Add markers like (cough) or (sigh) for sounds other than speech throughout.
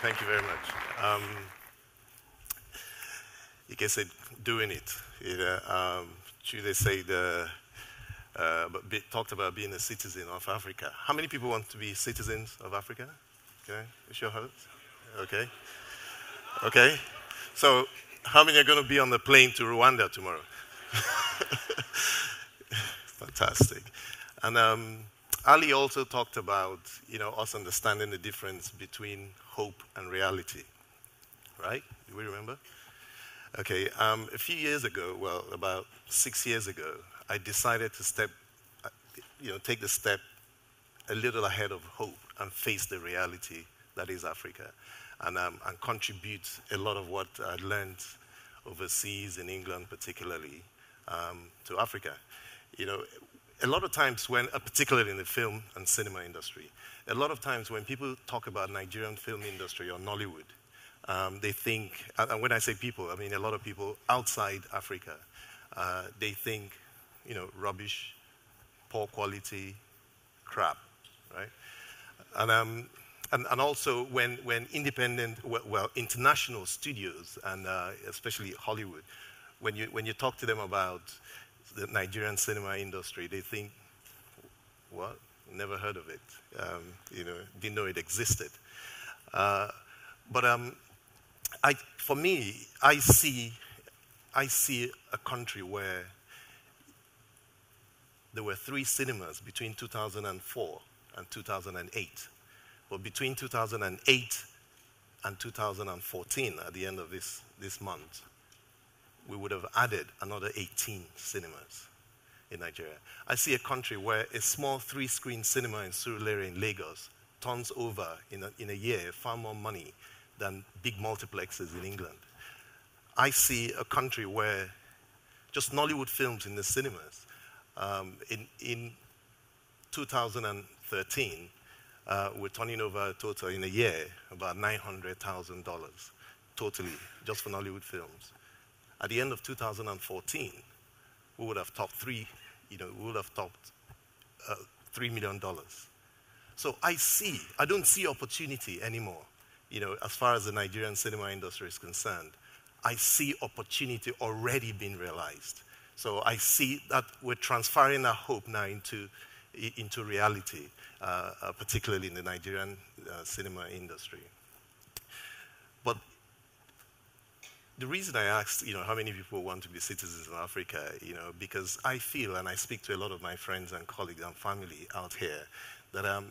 Thank you very much. Um, like I said, doing it. it uh, um, Chude said, uh, uh, but talked about being a citizen of Africa. How many people want to be citizens of Africa? Okay, show hands. Okay. Okay. So, how many are going to be on the plane to Rwanda tomorrow? (laughs) Fantastic. And um, Ali also talked about, you know, us understanding the difference between hope and reality. Right? Do we remember? Okay. Um, a few years ago, well, about six years ago, I decided to step, uh, you know, take the step a little ahead of hope and face the reality that is Africa and, um, and contribute a lot of what I learned overseas in England, particularly um, to Africa. You know, a lot of times when, uh, particularly in the film and cinema industry, a lot of times when people talk about Nigerian film industry or Nollywood, um, they think, and when I say people, I mean a lot of people outside Africa, uh, they think, you know, rubbish, poor quality, crap, right? And um, and, and also when, when independent, well, international studios, and uh, especially Hollywood, when you, when you talk to them about the Nigerian cinema industry, they think, what? Never heard of it. Um, you know, didn't know it existed. Uh, but um, I, for me, I see, I see a country where there were three cinemas between 2004 and 2008 but between 2008 and 2014, at the end of this, this month, we would have added another 18 cinemas in Nigeria. I see a country where a small three screen cinema in Surulere in Lagos turns over in a, in a year far more money than big multiplexes in England. I see a country where just Nollywood films in the cinemas um, in, in 2013 uh, we're turning over a total in a year about $900,000 totally, just for Nollywood films. At the end of 2014, we would have topped three, you know, we would have topped uh, $3 million. So I see, I don't see opportunity anymore, you know, as far as the Nigerian cinema industry is concerned. I see opportunity already being realized. So I see that we're transferring our hope now into, into reality. Uh, uh, particularly in the Nigerian uh, cinema industry. But the reason I asked, you know, how many people want to be citizens of Africa, you know, because I feel, and I speak to a lot of my friends and colleagues and family out here, that um,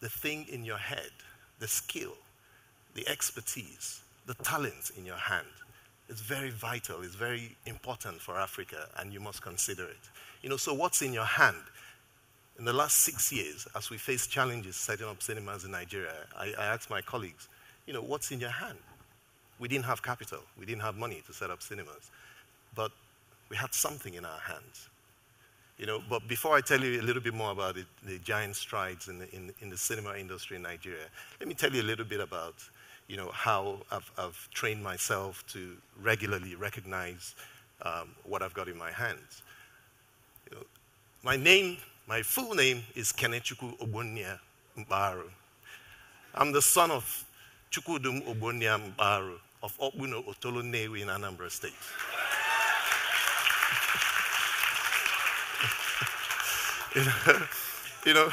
the thing in your head, the skill, the expertise, the talent in your hand is very vital, it's very important for Africa, and you must consider it. You know, so what's in your hand in the last six years, as we face challenges setting up cinemas in Nigeria, I, I asked my colleagues, you know, what's in your hand? We didn't have capital, we didn't have money to set up cinemas, but we had something in our hands. You know, but before I tell you a little bit more about it, the giant strides in the, in, in, the cinema industry in Nigeria, let me tell you a little bit about, you know, how I've, I've trained myself to regularly recognize um, what I've got in my hands. My name my full name is Kenechukwu Ogbonnia Mkparu. I'm the son of Chukudum Ogbonnia Mkparu of Okbuno Otolo Nnewi in Anambra State. (laughs) you, know, you know,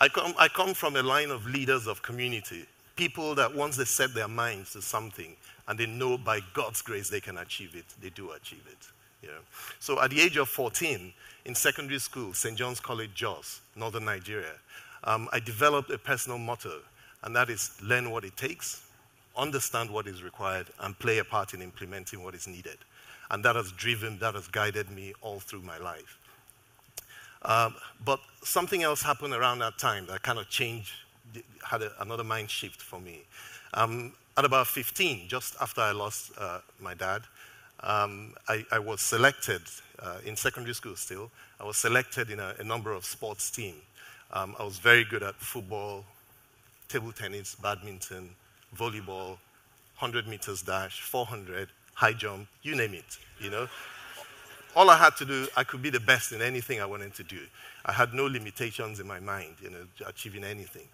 I come, I come from a line of leaders of community, people that once they set their minds to something and they know by God's grace they can achieve it, they do achieve it. So at the age of 14, in secondary school, St. John's College, Jos, Northern Nigeria, um, I developed a personal motto, and that is learn what it takes, understand what is required, and play a part in implementing what is needed. And that has driven, that has guided me all through my life. Um, but something else happened around that time that kind of changed, had a, another mind shift for me. Um, at about 15, just after I lost uh, my dad, um, I, I, was selected uh, in secondary school still. I was selected in a, a number of sports teams. Um, I was very good at football, table tennis, badminton, volleyball, 100 meters dash, 400, high jump, you name it, you know. All I had to do, I could be the best in anything I wanted to do. I had no limitations in my mind, you know, achieving anything.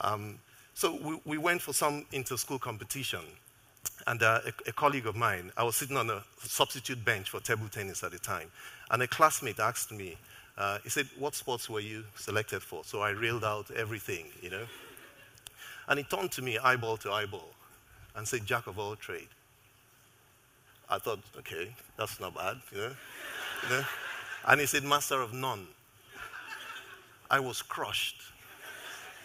Um, so we, we, went for some inter-school competition, and uh, a, a, colleague of mine, I was sitting on a substitute bench for table tennis at the time, and a classmate asked me, uh, he said, what sports were you selected for? So I reeled out everything, you know. And he turned to me eyeball to eyeball and said, Jack of all trade. I thought, okay, that's not bad, you know. you know? And he said, master of none. I was crushed.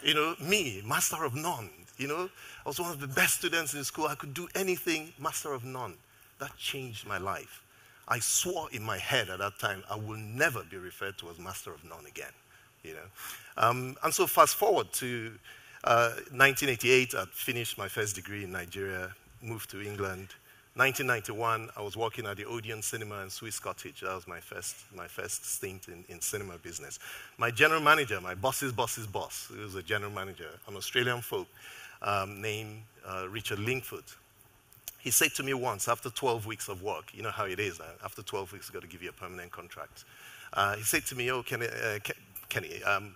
You know, me, master of none. You know, I was one of the best students in school. I could do anything, master of none. That changed my life. I swore in my head at that time, I will never be referred to as master of none again. You know? Um, and so fast forward to 1988, uh, I'd finished my first degree in Nigeria, moved to England. 1991, I was working at the Odeon Cinema in Swiss Cottage. That was my first, my first stint in, in cinema business. My general manager, my boss's boss's boss, he was a general manager, an Australian folk um, named uh, Richard Lingford. He said to me once, after 12 weeks of work, you know how it is, uh, after 12 weeks, got to give you a permanent contract. Uh, he said to me, oh, Kenny, uh, Kenny um,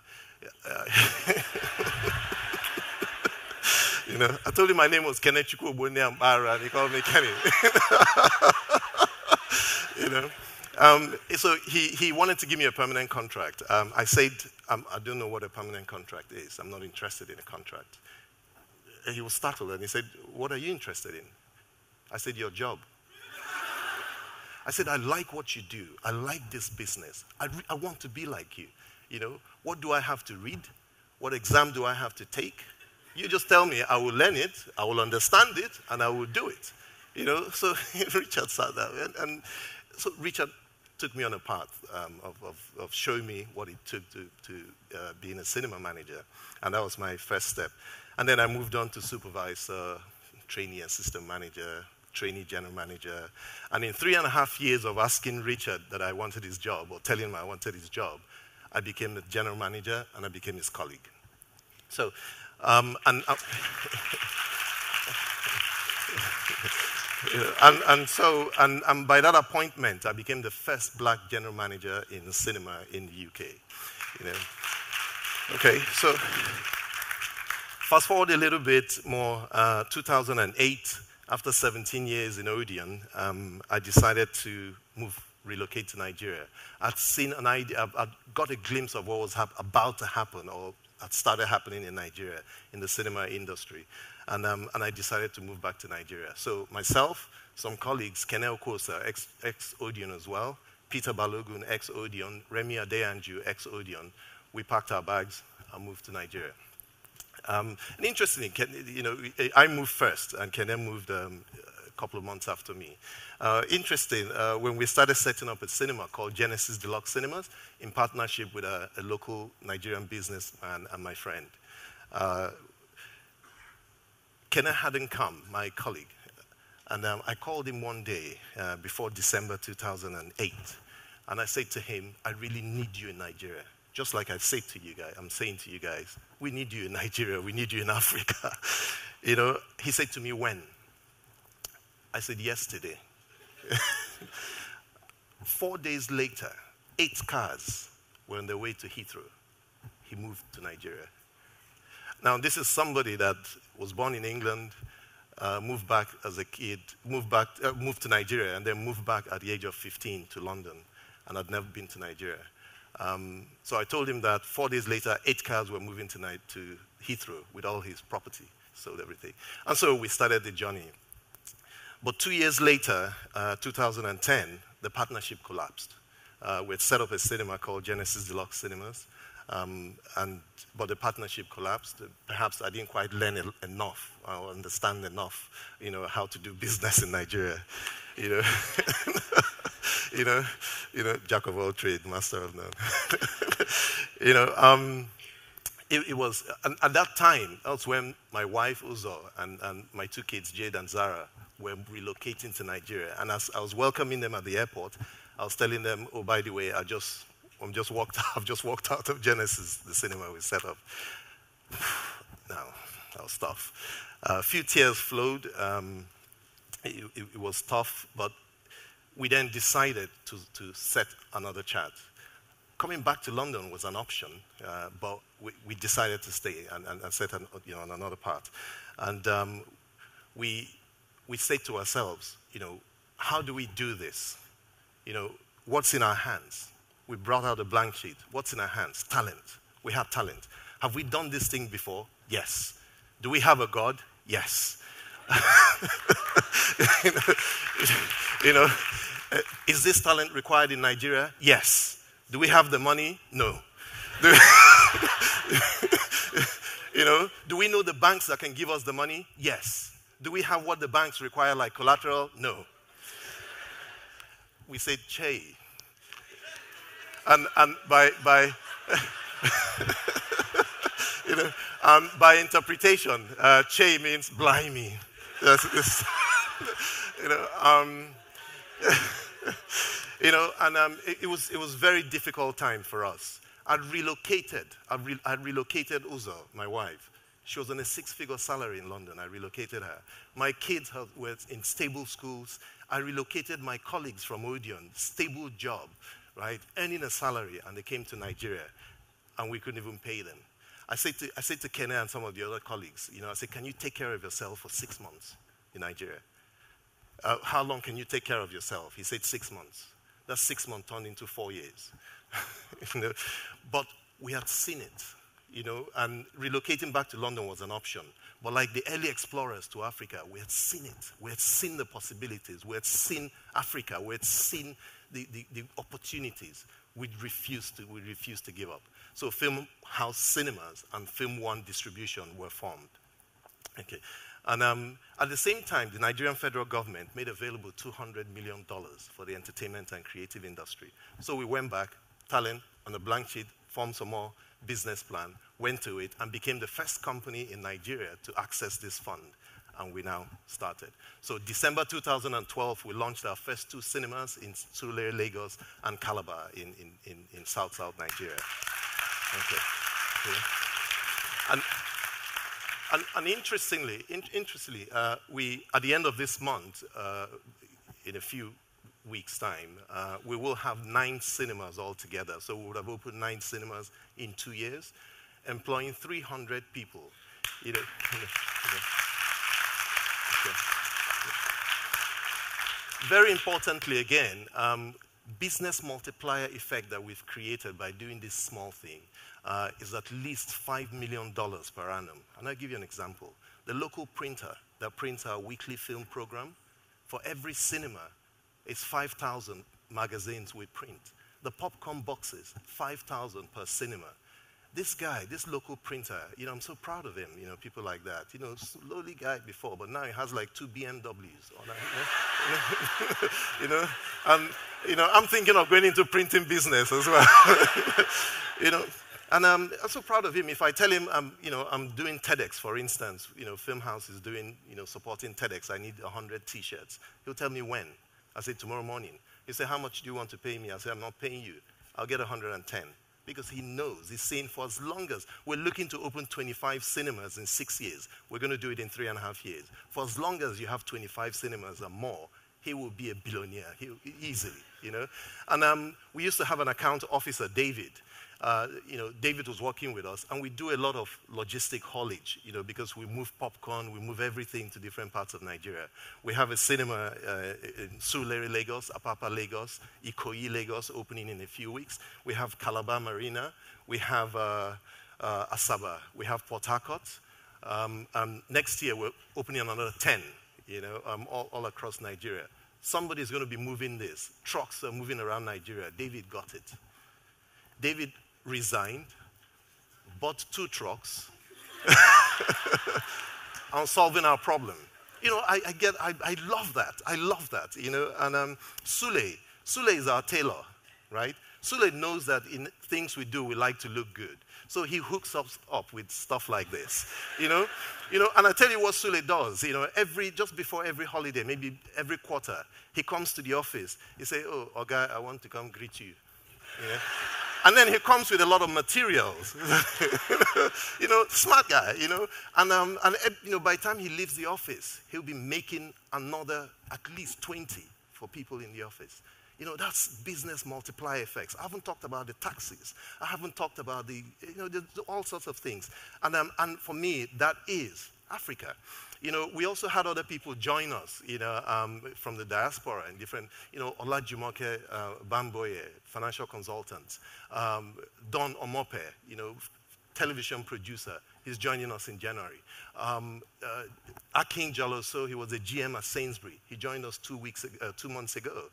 uh, (laughs) You know, I told him my name was Kenneth Chukwubone Ambara, and he called me Kenny. (laughs) you know. Um, so he, he wanted to give me a permanent contract. Um, I said, um, I don't know what a permanent contract is. I'm not interested in a contract. He was startled and he said, What are you interested in? I said, Your job. I said, I like what you do. I like this business. I, re- I want to be like you. You know, what do I have to read? What exam do I have to take? You just tell me, I will learn it, I will understand it, and I will do it. You know, so (laughs) Richard sat there. And, and, so Richard took me on a path um, of, of, of, showing me what it took to, to uh, being a cinema manager. And that was my first step. And then I moved on to supervisor, trainee assistant manager, trainee general manager. And in three and a half years of asking Richard that I wanted his job, or telling him I wanted his job, I became the general manager and I became his colleague. So um, and, uh, (laughs) and, and, so, and, and by that appointment, I became the first black general manager in cinema in the UK. You know. Okay, so fast forward a little bit more, uh, 2008, after 17 years in Odeon, um, I decided to move, relocate to Nigeria. I'd seen an idea, I'd got a glimpse of what was hap- about to happen or had started happening in Nigeria in the cinema industry. And, um, and I decided to move back to Nigeria. So myself, some colleagues, Kenel Kosa, ex, ex-Odeon as well, Peter Balogun, ex-Odeon, Remy Adeyanju, ex-Odeon, we packed our bags and moved to Nigeria. Um, and interestingly, you know, I moved first, and Kenem moved um, couple of months after me. Uh, interesting, uh, when we started setting up a cinema called Genesis Deluxe Cinemas in partnership with a, a local Nigerian businessman and my friend. Uh, hadn't come, my colleague, and um, I called him one day uh, before December 2008, and I said to him, I really need you in Nigeria. Just like I said to you guys, I'm saying to you guys, we need you in (laughs) Nigeria, we need you in Africa. (laughs) you know, he said to me, when? I said, yesterday. (laughs) Four days later, eight cars were on their way to Heathrow. He moved to Nigeria. Now, this is somebody that was born in England, uh, moved back as a kid, moved, back, uh, moved to Nigeria, and then moved back at the age of 15 to London, and had never been to Nigeria. Um, so I told him that four days later, eight cars were moving tonight to Heathrow with all his property, sold everything. And so we started the journey. But two years later, uh, 2010, the partnership collapsed. Uh, we had set up a cinema called Genesis Deluxe Cinemas, um, and, but the partnership collapsed. Perhaps I didn't quite learn enough or understand enough, you know, how to do business in Nigeria. You know, (laughs) (laughs) you know, you know, jack of all trades, master of none. (laughs) you know, um, it, it, was, at that time, that was when my wife Uzo and, and my two kids, Jade and Zara, were relocating to Nigeria. And as I was welcoming them at the airport, I was telling them, oh, by the way, I just, I'm just walked, (laughs) I've just walked out of Genesis, the cinema we set up. (sighs) Now, our stuff. Uh, a few tears flowed. Um, it, it, it, was tough, but we then decided to, to set another chart. Coming back to London was an option, uh, but we, we, decided to stay and, and, and set an, you know, on another part. And um, we, we said to ourselves, you know, how do we do this? You know, what's in our hands? We brought out a blank sheet. What's in our hands? Talent. We have talent. Have we done this thing before? Yes. Do we have a God? Yes. (laughs) you know, uh, is this talent required in Nigeria? Yes. Do we have the money? No. (laughs) You know, do we know the banks that can give us the money? Yes. Do we have what the banks require, like collateral? No. We say Che. And, and by, by (laughs) you know, um, by interpretation, uh, Che means blimey. That's, that's, (laughs) you know, um, you know, and um, it, it, was it was very difficult time for us. I'd relocated. I'd, re- I'd relocated Uzo, my wife. She was on a six-figure salary in London. I relocated her. My kids were in stable schools. I relocated my colleagues from Odeon, stable job, right, earning a salary, and they came to Nigeria, and we couldn't even pay them. I said to, I said to Kenya and some of the other colleagues, you know, I said, can you take care of yourself for six months in Nigeria? Uh, how long can you take care of yourself? He said six months. That six months turned into four years. (laughs) you know? But we had seen it, you know, and relocating back to London was an option. But like the early explorers to Africa, we had seen it. We had seen the possibilities. We had seen Africa. We had seen the, the, the opportunities. We refused to, we refused to give up. So Film House Cinemas and FilmOne Distribution were formed. Okay. And um, at the same time, the Nigerian federal government made available $200 million for the entertainment and creative industry. So we went back, talent, on a blank sheet, formed some more business plan, went to it, and became the first company in Nigeria to access this fund. And we now started. So December 2012, we launched our first two cinemas in Surulere, Lagos, and Calabar in, in, in, in South-South Nigeria. Okay. Yeah. And, and, and, interestingly, in, interestingly uh, we, at the end of this month, uh, in a few weeks' time, uh, we will have nine cinemas altogether. So we would have opened nine cinemas in two years, employing 300 people. You know, (laughs) you know. Okay. Very importantly, again, um, business multiplier effect that we've created by doing this small thing uh, is at least $5 million per annum. And I'll give you an example. The local printer that prints our weekly film program, for every cinema, it's 5,000 magazines we print. The popcorn boxes, 5,000 per cinema. This guy, this local printer, you know, I'm so proud of him, you know, people like that. You know, slowly guy before, but now he has like two BMWs. (laughs) you know, and, you know, I'm thinking of going into printing business as well. (laughs) you know, and um, I'm so proud of him. If I tell him, I'm, you know, I'm doing TEDx, for instance, you know, Filmhouse is doing, you know, supporting TEDx. I need 100 T-shirts. He'll tell me when. I say tomorrow morning. He say, how much do you want to pay me? I say, I'm not paying you. I'll get 110 because he knows. He's saying for as long as we're looking to open 25 cinemas in six years, we're going to do it in three and a half years. For as long as you have 25 cinemas or more, he will be a billionaire he, easily, you know. And um, we used to have an account officer, David uh, you know, David was working with us, and we do a lot of logistic haulage, you know, because we move popcorn, we move everything to different parts of Nigeria. We have a cinema uh, in Surulere, Lagos, Apapa, Lagos, Ikoyi, Lagos, opening in a few weeks. We have Calabar Marina. We have uh, uh Asaba. We have Port Harcourt. Um, and next year, we're opening another 10, you know, um, all, all across Nigeria. Somebody's going to be moving this. Trucks are moving around Nigeria. David got it. David resigned, bought two trucks, (laughs) and solving our problem. You know, I, I get, I, I, love that. I love that, you know. And um, Sule, Sule is our tailor, right? Sule knows that in things we do, we like to look good. So he hooks us up with stuff like this, you know. You know, and I tell you what Sule does. You know, every just before every holiday, maybe every quarter, he comes to the office. He say, "Oh, Oga, I want to come greet you." you know? And then he comes with a lot of materials. (laughs) you know, smart guy, you know. And, um, and, eh, you know, by the time he leaves the office, he'll be making another at least 20 for people in the office. You know, that's business multiplier effects. I haven't talked about the taxes. I haven't talked about the, you know, the, the, all sorts of things. And, um, and for me, that is Africa. You know, we also had other people join us, you know, um, from the diaspora and different, you know, Olajumoke uh, Bamboye, financial consultants, um, Don Omope, you know, television producer. He's joining us in January. Um, uh, Akin Jaloso, he was a GM at Sainsbury. He joined us two, weeks, uh, two months ago.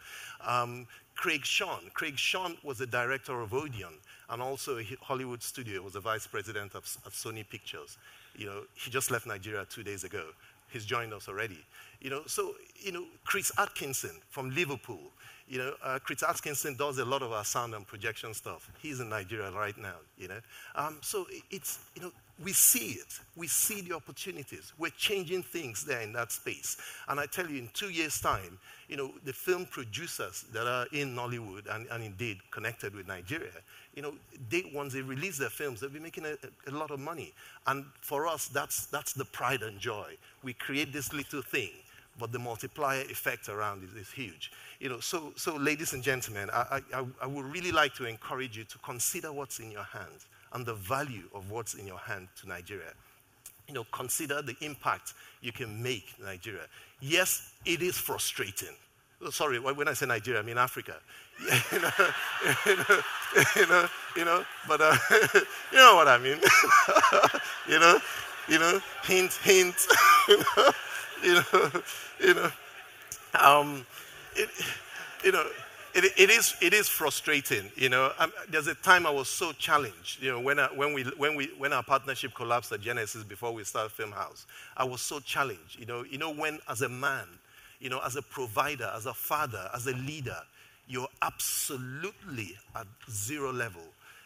Um, Craig Sean. Craig Sean was the director of Odeon and also a Hollywood Studio, was the vice president of, of Sony Pictures. You know, he just left Nigeria two days ago. He's joined us already. You know, so, you know, Chris Atkinson from Liverpool. You know, uh, Chris Atkinson does a lot of our sound and projection stuff. He's in Nigeria right now, you know. Um, so it's, you know, we see it. We see the opportunities. We're changing things there in that space. And I tell you, in two years' time, you know, the film producers that are in Nollywood and, and indeed connected with Nigeria, you know, they, once they release their films, they'll be making a, a lot of money. And for us, that's, that's the pride and joy. We create this little thing, but the multiplier effect around it is huge. You know, so, so ladies and gentlemen, I, I, I would really like to encourage you to consider what's in your hands and the value of what's in your hand to Nigeria. You know, consider the impact you can make Nigeria. Yes, it is frustrating. Sorry, when I say Nigeria, I mean Africa. (laughs) you, know, (laughs) you, know, (laughs) you know, you know, but uh, (laughs) you know what I mean. (laughs) you know, you know, hint, hint. you know, you know. Um, it, you know, it, it, is, it is frustrating, you know. Um, there's a time I was so challenged, you know, when, I, when, we, when, we, when our partnership collapsed at Genesis before we started Filmhouse. I was so challenged, you know. You know, when as a man, you know, as a provider, as a father, as a leader, you're absolutely at zero level,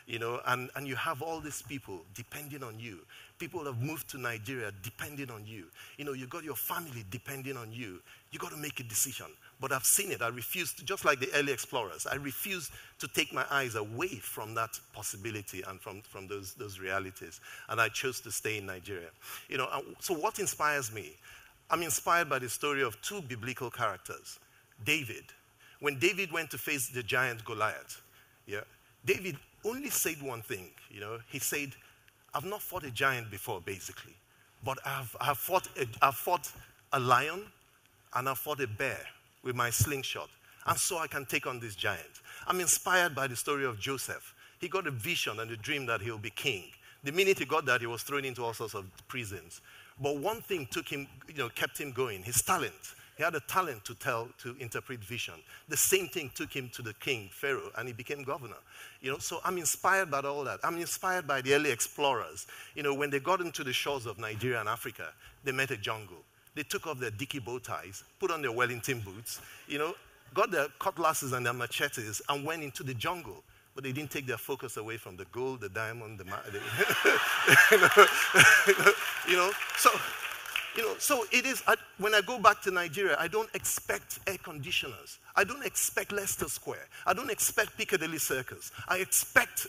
you know, and, and you have all these people depending on you. People have moved to Nigeria depending on you. You know, you got your family depending on you. You got to make a decision. But I've seen it. I refuse to, just like the early explorers, I refuse to take my eyes away from that possibility and from, from those, those realities. And I chose to stay in Nigeria. You know, so what inspires me? I'm inspired by the story of two biblical characters. David. When David went to face the giant Goliath, yeah, David only said one thing, you know, he said, I've not fought a giant before, basically, but I've, I've, fought, a, I've fought a lion and I've fought a bear with my slingshot. And so I can take on this giant. I'm inspired by the story of Joseph. He got a vision and a dream that he'll be king. The minute he got that, he was thrown into all sorts of prisons. But one thing took him, you know, kept him going, his talent. He had a talent to tell, to interpret vision. The same thing took him to the king, Pharaoh, and he became governor. You know, so I'm inspired by all that. I'm inspired by the early explorers. You know, when they got into the shores of Nigeria and Africa, they met a jungle. They took off their dicky bow ties, put on their Wellington boots, you know, got their cutlasses and their machetes and went into the jungle. But they didn't take their focus away from the gold, the diamond, the, (laughs) you, know, (laughs) you know, so you know, so it is, I, when I go back to Nigeria, I don't expect air conditioners. I don't expect Leicester Square. I don't expect Piccadilly Circus. I expect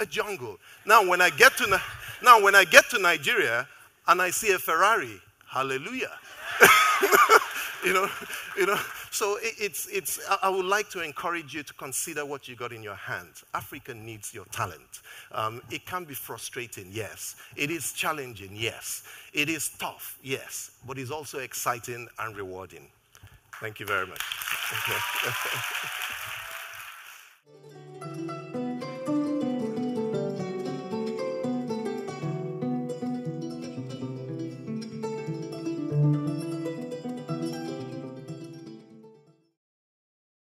a jungle. Now, when I get to, now, when I get to Nigeria and I see a Ferrari, hallelujah. (laughs) you know, you know. So it, it's, it's, I would like to encourage you to consider what you got in your hand. Africa needs your talent. Um, it can be frustrating, yes. It is challenging, yes. It is tough, yes. But it's also exciting and rewarding. Thank you very much. (laughs)